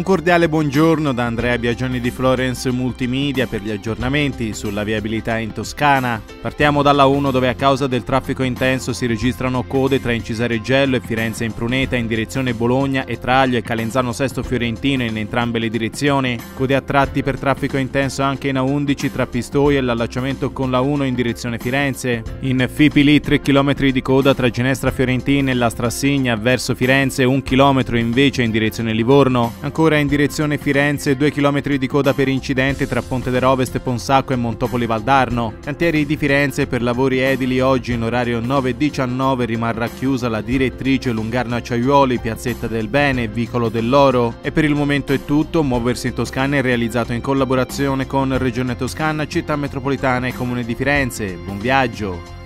Un cordiale buongiorno da Andrea Biagioni di Florence Multimedia per gli aggiornamenti sulla viabilità in Toscana. Partiamo dalla 1 dove a causa del traffico intenso si registrano code tra Incisareggello e Firenze in Pruneta in direzione Bologna e Traglio e Calenzano Sesto Fiorentino in entrambe le direzioni. Code a tratti per traffico intenso anche in A11 tra Pistoia e l'allacciamento con la 1 in direzione Firenze. In Fipili 3 km di coda tra Ginestra Fiorentina e la Strassigna verso Firenze, 1 km invece in direzione Livorno. Ancora ancora in direzione Firenze, 2 km di coda per incidente tra Ponte d'Erovest, Ponsacco e Montopoli Valdarno. Cantieri di Firenze per lavori edili oggi in orario 9.19 rimarrà chiusa la direttrice Lungarno Acciaiuoli, Piazzetta del Bene, Vicolo dell'Oro. E per il momento è tutto, Muoversi in Toscana è realizzato in collaborazione con Regione Toscana, Città Metropolitana e Comune di Firenze. Buon viaggio!